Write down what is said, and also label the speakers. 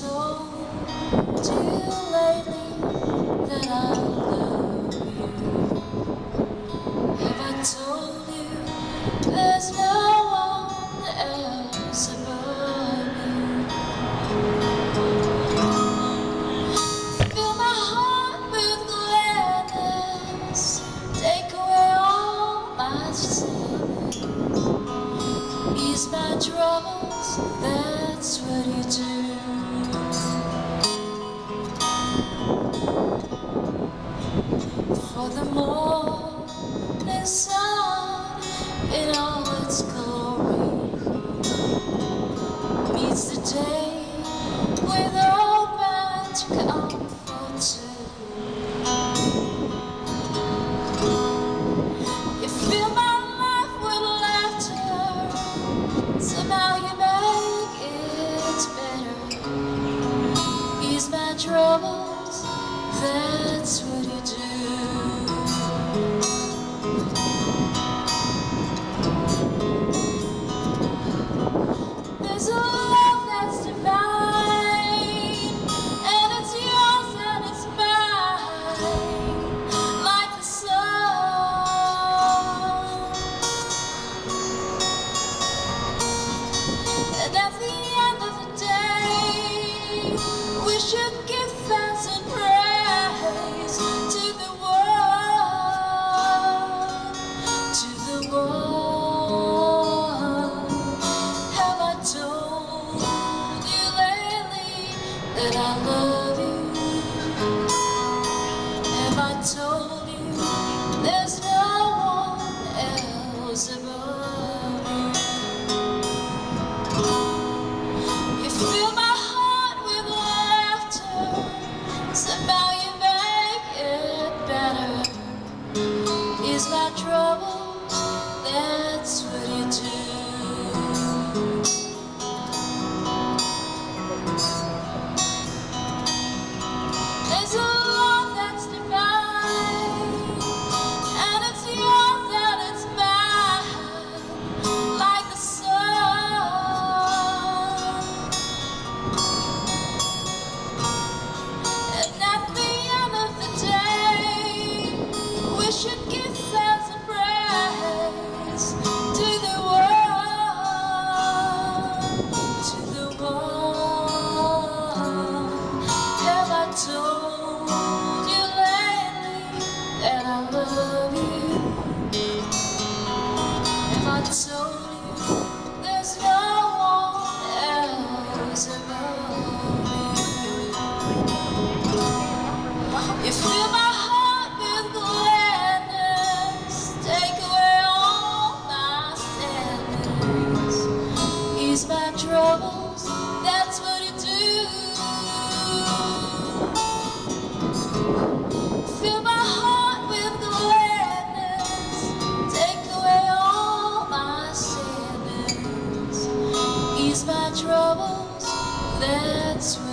Speaker 1: told you lately that I love you? Have I told you there's no one else above you? Fill my heart with gladness, take away all my sin, ease my troubles. That's what you do. 어. That I love you? Have I told you there's no one else above you? You fill my heart with laughter, somehow you make it better. Is my trouble? That's what you do. Should give troubles, that's when